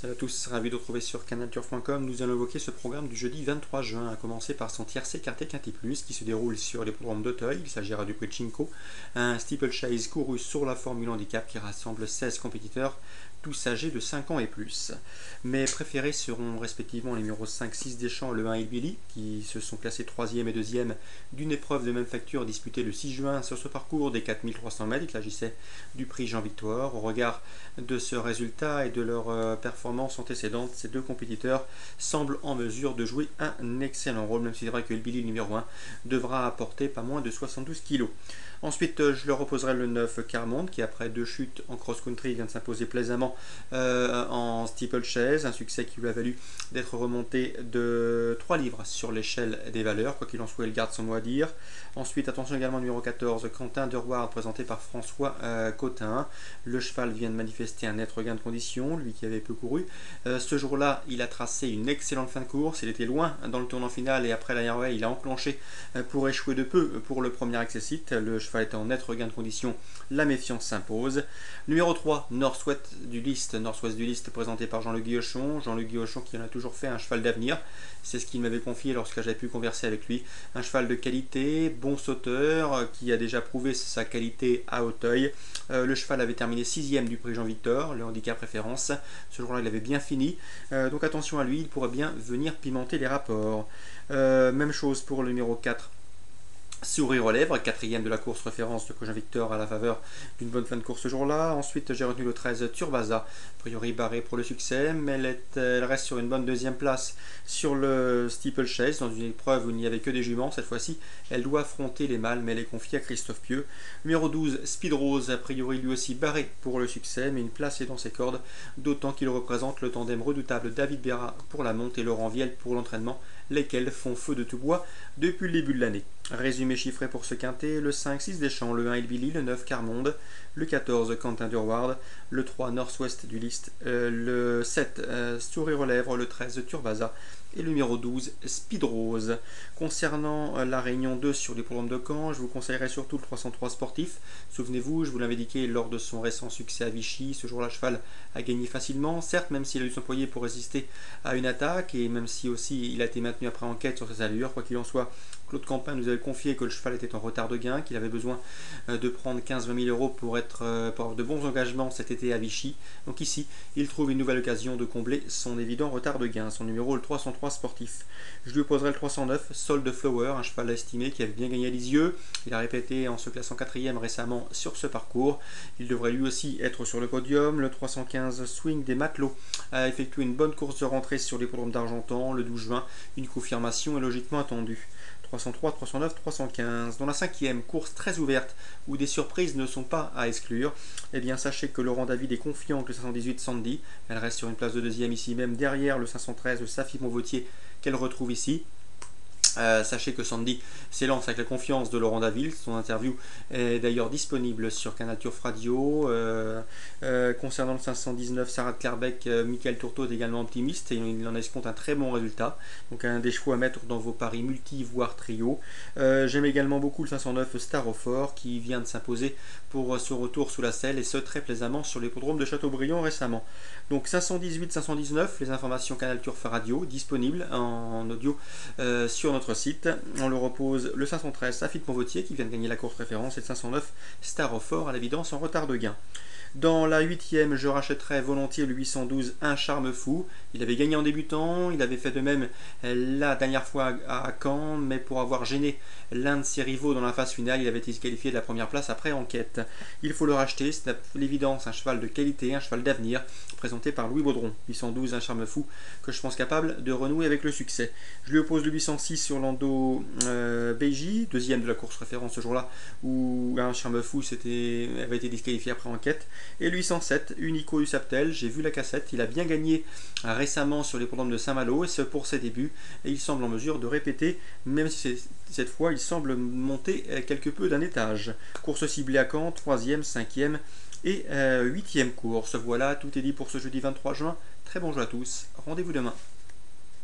Salut à tous, ravi de retrouver sur canalturf.com. Nous allons évoquer ce programme du jeudi 23 juin, à commencer par son tiercé quarté quinté plus qui se déroule sur les programmes d'Auteuil. Il s'agira du Prechinko, un steeplechase couru sur la Formule Handicap qui rassemble 16 compétiteurs tous âgés de 5 ans et plus. Mes préférés seront respectivement les numéros 5, 6 Deschamps, le 1 et Billy, qui se sont classés 3e et 2e d'une épreuve de même facture disputée le 6 juin sur ce parcours des 4300 mètres. Il s'agissait du prix Jean-Victoire. Au regard de ce résultat et de leur euh, performance antécédente, ces deux compétiteurs semblent en mesure de jouer un excellent rôle, même si c'est vrai que le Billy numéro 1 devra apporter pas moins de 72 kg. Ensuite, euh, je leur opposerai le 9 Carmonde, qui après deux chutes en cross-country vient de s'imposer plaisamment euh, en steeplechase, un succès qui lui a valu d'être remonté de 3 livres sur l'échelle des valeurs, quoi qu'il en soit, il garde son mot à dire. Ensuite, attention également numéro 14, Quentin Derward, présenté par François euh, Cotin. Le cheval vient de manifester un net regain de condition, lui qui avait peu couru. Ce jour-là, il a tracé une excellente fin de course, il était loin dans le tournant final et après la il a enclenché pour échouer de peu pour le premier accessite. Le cheval était en net regain de condition, la méfiance s'impose. Numéro 3, Nord-Ouest du liste, Nord-Ouest du liste présenté par Jean-Luc Guillochon. Jean-Luc Guillochon qui en a toujours fait un cheval d'avenir. C'est ce qu'il m'avait confié lorsque j'avais pu converser avec lui. Un cheval de qualité, bon sauteur, qui a déjà prouvé sa qualité à Hauteuil. Euh, le cheval avait terminé 6 du prix Jean-Victor, le handicap référence. Ce jour-là, il bien fini. Euh, donc attention à lui, il pourrait bien venir pimenter les rapports. Euh, même chose pour le numéro 4. Sourire aux lèvres, quatrième de la course référence de Jean Victor à la faveur d'une bonne fin de course ce jour-là. Ensuite, j'ai retenu le 13 Turbaza, a priori barré pour le succès, mais elle, elle, reste sur une bonne deuxième place sur le steeplechase, dans une épreuve où il n'y avait que des juments. Cette fois-ci, elle doit affronter les mâles, mais elle est confiée à Christophe Pieux. Numéro 12, Speed Rose, a priori lui aussi barré pour le succès, mais une place est dans ses cordes, d'autant qu'il représente le tandem redoutable David Berra pour la monte et Laurent Viel pour l'entraînement, lesquels font feu de tout bois depuis le début de l'année. Résumé chiffré pour ce quintet, le 5 6 Deschamps, le 1 Billy, le 9 Carmonde, le 14 Quentin Durward, le 3 Nord-Ouest du liste, euh, le 7 euh, Sourire aux lèvres, le 13 Turbaza et le numéro 12 Speed Rose. Concernant euh, la réunion 2 sur les programmes de camp, je vous conseillerais surtout le 303 sportif. Souvenez-vous, je vous l'avais indiqué lors de son récent succès à Vichy, ce jour-là, cheval a gagné facilement, certes, même s'il a dû s'employer pour résister à une attaque, et même si il a été maintenu après enquête sur ses allures, quoi qu'il en soit, Claude Campin nous avait confié que le cheval était en retard de gain, qu'il avait besoin euh, de prendre 15-20 000 euros pour, être, euh, pour avoir de bons engagements cet été à Vichy. Donc ici, il trouve une nouvelle occasion de combler son évident retard de gain. Son numéro, le 303 sportif. Je lui opposerai le 309, Sol de Flower, un cheval estimé qui avait bien gagné les yeux. Il a répété en se classant quatrième récemment sur ce parcours. Il devrait lui aussi être sur le podium. Le 315 Swing des Matelots a effectué une bonne course de rentrée sur l'hippodrome d'Argentan le 12 juin. Une confirmation est logiquement attendue. 303, 309, 315. Dans la cinquième course très ouverte, où des surprises ne sont pas à exclure, eh bien sachez que Laurent David est confiant que le 518 Sandy, elle reste sur une place de deuxième ici même derrière le 513 Safi Monvautier qu'elle retrouve ici. Euh, sachez que Sandy s'élance avec la confiance de Laurent Daville. Son interview est d'ailleurs disponible sur Canal Turf Radio. Euh, euh, concernant le 519, Sarah Clarbeck, Michael Tourteau est également optimiste et il en escompte un très bon résultat. Donc un des choix à mettre dans vos paris multi, voire trio. J'aime également beaucoup le 509 Star qui vient de s'imposer pour ce retour sous la selle et ce très plaisamment sur l'hippodrome de Châteaubriand récemment. Donc 518, 519, les informations Canal Turf Radio disponibles en audio sur notre site. On le repose le 513 Safit Monvautier qui vient de gagner la course référence et le 509 Star à l'évidence en retard de gain. Dans la huitième, je rachèterais volontiers le 812 Un Charme Fou. Il avait gagné en débutant, il avait fait de même la dernière fois à Caen, mais pour avoir gêné l'un de ses rivaux dans la phase finale, il avait été qualifié de la première place après enquête. Il faut le racheter, c'est l'évidence un cheval de qualité, un cheval d'avenir, présenté par Louis Baudron. 812 Un Charme Fou, que je pense capable de renouer avec le succès. Je lui oppose le 806 sur Lando euh, Beiji, deuxième de la course référence ce jour-là, où Un Charme Fou avait été disqualifié après enquête. Et le 807, Unico du Saptel, j'ai vu la cassette, il a bien gagné récemment sur les programmes de Saint-Malo, et c'est pour ses débuts, et il semble en mesure de répéter, même si cette fois il semble monter quelque peu d'un étage. Course ciblée à Caen, 3e, 5e et 8e euh, course. Voilà, tout est dit pour ce jeudi 23 juin. Très bon jeu à tous, rendez-vous demain.